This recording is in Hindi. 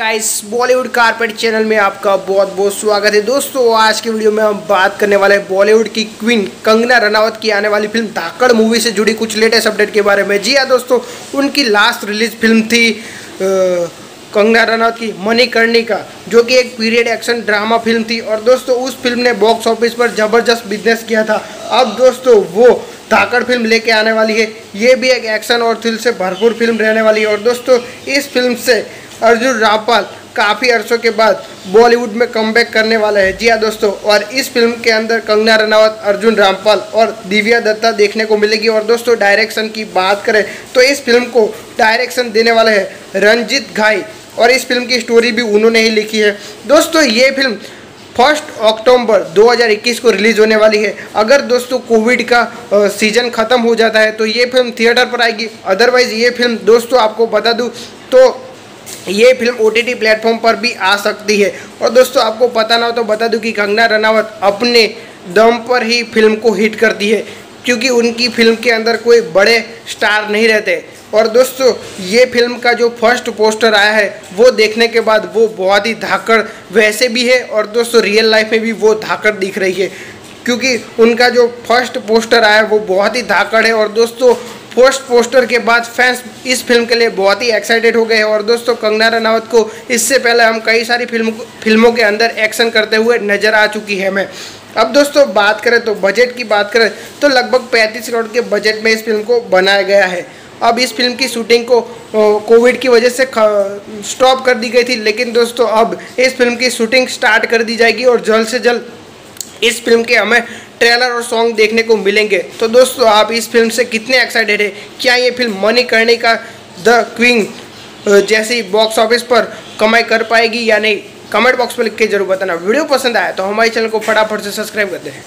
गाइस बॉलीवुड कारपेट चैनल में आपका बहुत बहुत स्वागत है। दोस्तों आज के वीडियो में हम बात करने वाले हैं बॉलीवुड की क्वीन कंगना रनावत की आने वाली फ़िल्म धाकड़ मूवी से जुड़ी कुछ लेटेस्ट अपडेट के बारे में। जी हाँ दोस्तों उनकी लास्ट रिलीज़ फ़िल्म थी आ, कंगना रनावत की मणिकर्णिका जो कि एक पीरियड एक्शन ड्रामा फ़िल्म थी। और दोस्तों उस फ़िल्म ने बॉक्स ऑफ़िस पर ज़बरदस्त बिज़नेस किया था। अब दोस्तों वो धाकड़ फ़िल्म लेके आने वाली है। ये भी एक एक्शन और थ्रिल से भरपूर फ़िल्म रहने वाली है। और दोस्तों इस फ़िल्म से अर्जुन रामपाल काफ़ी अरसों के बाद बॉलीवुड में कम करने वाला है। जी हाँ दोस्तों, और इस फ़िल्म के अंदर कंगना रनावत अर्जुन रामपाल और दिव्या दत्ता देखने को मिलेगी। और दोस्तों डायरेक्शन की बात करें तो इस फ़िल्म को डायरेक्शन देने वाले हैं रंजीत घाई। और इस फ़िल्म की स्टोरी भी उन्होंने ही लिखी है। दोस्तों, ये फ़िल्म फ़र्स्ट अक्टूबर 2021 को रिलीज़ होने वाली है। अगर दोस्तों कोविड का सीज़न ख़त्म हो जाता है तो ये फ़िल्म थिएटर पर आएगी। अदरवाइज़ ये फ़िल्म दोस्तों आपको बता दूँ तो ये फ़िल्म ओ टी प्लेटफॉर्म पर भी आ सकती है। और दोस्तों, आपको पता ना हो तो बता दूँ कि कंगना रनावत अपने दम पर ही फ़िल्म को हिट करती है, क्योंकि उनकी फ़िल्म के अंदर कोई बड़े स्टार नहीं रहते। और दोस्तों, ये फ़िल्म का जो फ़र्स्ट पोस्टर आया है, वो देखने के बाद वो बहुत ही धाकड़ वैसे भी है, और दोस्तों, रियल लाइफ में भी वो धाकड़ दिख रही है, क्योंकि उनका जो फ़र्स्ट पोस्टर आया है, वो बहुत ही धाकड़ है। और दोस्तों पोस्ट पोस्टर के बाद फैंस इस फ़िल्म के लिए बहुत ही एक्साइटेड हो गए और दोस्तों, कंगना रनावत को इससे पहले हम कई सारी फ़िल्म फ़िल्मों के अंदर एक्शन करते हुए नज़र आ चुकी है मैं अब दोस्तों, बात करें तो बजट की बात करें तो लगभग 35 करोड़ के बजट में इस फ़िल्म को बनाया गया है। अब इस फ़िल्म की शूटिंग को कोविड की वजह से स्टॉप कर दी गई थी, लेकिन दोस्तों, अब इस फ़िल्म की शूटिंग स्टार्ट कर दी जाएगी और जल्द से जल्द इस फ़िल्म के हमें ट्रेलर और सॉन्ग देखने को मिलेंगे। तो दोस्तों, आप इस फ़िल्म से कितने एक्साइटेड है? क्या ये फ़िल्म मनी करने का द क्विंग जैसी बॉक्स ऑफ़िस पर कमाई कर पाएगी या नहीं? कमेंट बॉक्स में लिख के ज़रूर बताना। वीडियो पसंद आया तो हमारे चैनल को फटाफट से सब्सक्राइब कर दें।